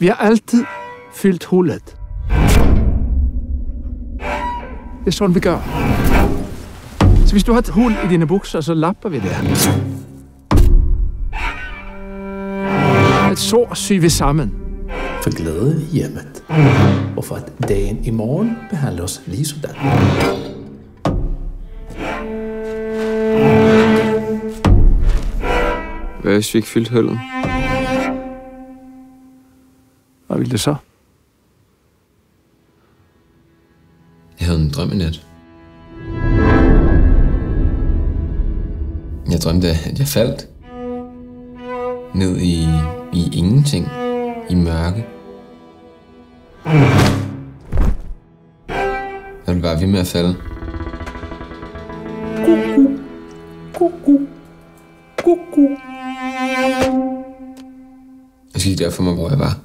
Vi har altid fyldt hullet. Det er sådan, vi gør. Så hvis du har et hul i dine bukser, så lapper vi det. Et sår syr vi sammen. For glæde i hjemmet. Og for at dagen i morgen behandler os lige sådan. Hvad hvis vi ikke fyldte hullet? Hvad vil det så? Jeg havde en drøm i nat. Jeg drømte, at jeg faldt ned i, i ingenting, i mørke. Jeg ville bare ved med at falde. Jeg skal ikke derfor mig, hvor jeg var.